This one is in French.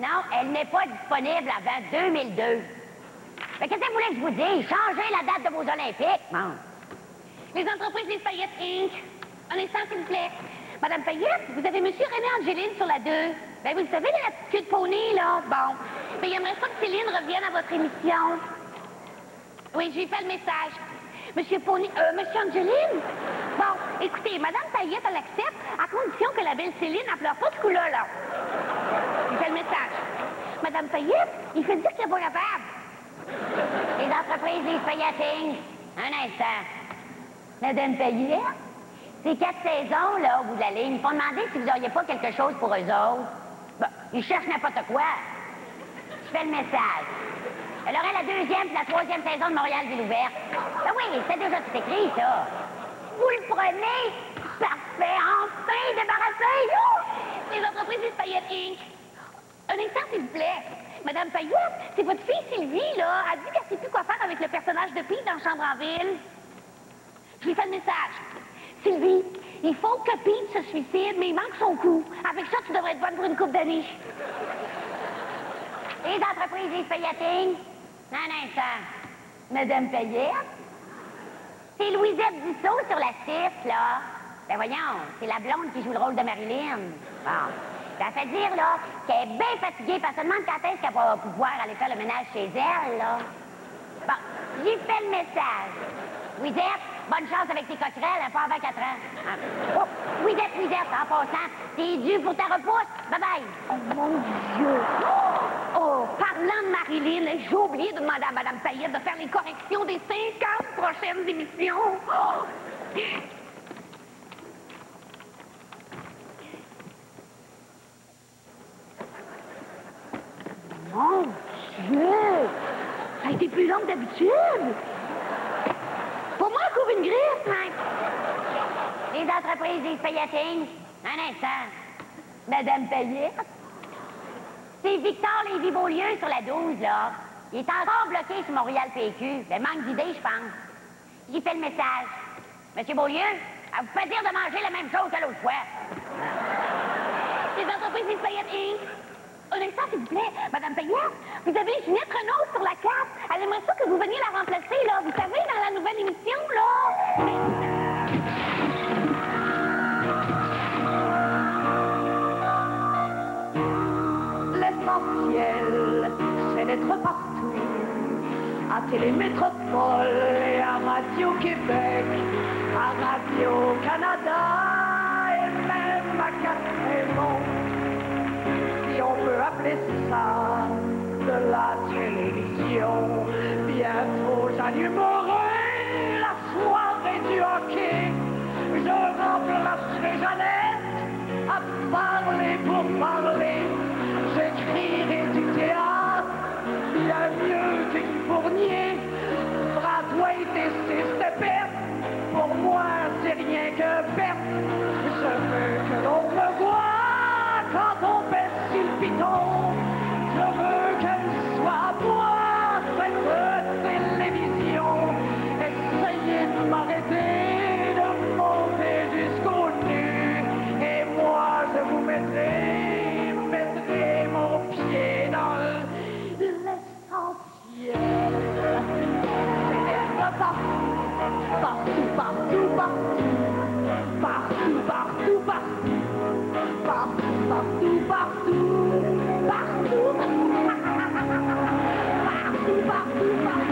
Non, elle n'est pas disponible avant 2002. Mais qu'est-ce que vous voulez que je vous dise? Changez la date de vos Olympiques. Bon. Les entreprises des Fayette Inc. Un instant, s'il vous plaît. Madame Fayette, vous avez Monsieur René Angéline sur la 2. Ben, vous le savez, la petite queue de pony, là? Bon. Mais il aimerait pas que Céline revienne à votre émission. Oui, j'ai fait le message. Monsieur Pony... Euh, Monsieur Angéline? Bon, écoutez, Madame Fayette, elle accepte, à condition que la belle Céline ne pleure pas ce coup-là, là. Le message? Madame Fayette, il fait dire qu'il n'est pas capable. Les entreprises Fayette Inc. Un instant. Madame Payette, ces quatre saisons, là, où vous allez, ils me font demander si vous n'auriez pas quelque chose pour eux autres. Bon, ils cherchent n'importe quoi. Je fais le message. Elle aurait la deuxième et la troisième saison de Montréal Ville ouverte. Ah oui, c'est déjà tout écrit, ça. Vous le prenez? Parfait, enfin débarrassé! Les entreprises des Fayette Inc. Un instant, s'il vous plaît. Madame Fayette, c'est votre fille Sylvie, là. Elle dit qu'elle sait plus quoi faire avec le personnage de Pete dans Chambre en ville. Je lui fais le message. Sylvie, il faut que Pete se suicide, mais il manque son coup. Avec ça, tu devrais être bonne pour une coupe d'années. Les entreprises des Fayette Inc. Un instant. Madame Payette? C'est Louisette Dussault sur la 6, là. Ben voyons, c'est la blonde qui joue le rôle de Marilyn. Bon. Ça fait dire, là, qu'elle est bien fatiguée, que demande quand est-ce qu'elle va pouvoir aller faire le ménage chez elle, là. Bon, j'ai fait le message. Louisette, bonne chance avec tes coquerelles, hein, pas avant 4 ans. Ah. Oh, en passant, t'es dû pour ta repousse. Bye-bye. Oh, mon Dieu. Oh, parlant de Marilyn, j'ai oublié de demander à Madame Payette de faire les corrections des 50 prochaines émissions. Oh. Mon Dieu! Été plus long que d'habitude! Pour moi, couvre une griffe, mec! Les entreprises Fayette Inc. Un instant. Madame Payette? C'est Victor Lévy-Beaulieu sur la 12, là. Il est encore bloqué sur Montréal PQ. Le manque d'idées, je pense. J'ai fait le message. Monsieur Beaulieu, à vous fait dire de manger la même chose que l'autre fois. Les entreprises Fayette Inc. Un instant, s'il vous plaît. Madame Payette, vous avez Ginette Renault sur la carte. Elle aimerait ça que vous veniez la remplacer, là? Vous savez, dans la nouvelle émission, là? L'essentiel, c'est d'être partout. À Télémétropole et à Radio-Québec, à Radio-Canada appeler ça de la télévision. Bientôt j'animerai la soirée du hockey. Je remplacerai Jeannette à parler pour parler. J'écrirai du théâtre, bien mieux qu'une Fournier. Broadway et ses perte. Pour moi, c'est rien que perte. Partout, partout, partout. Partout, partout, partout. Partout, partout, partout. Partout. Partout.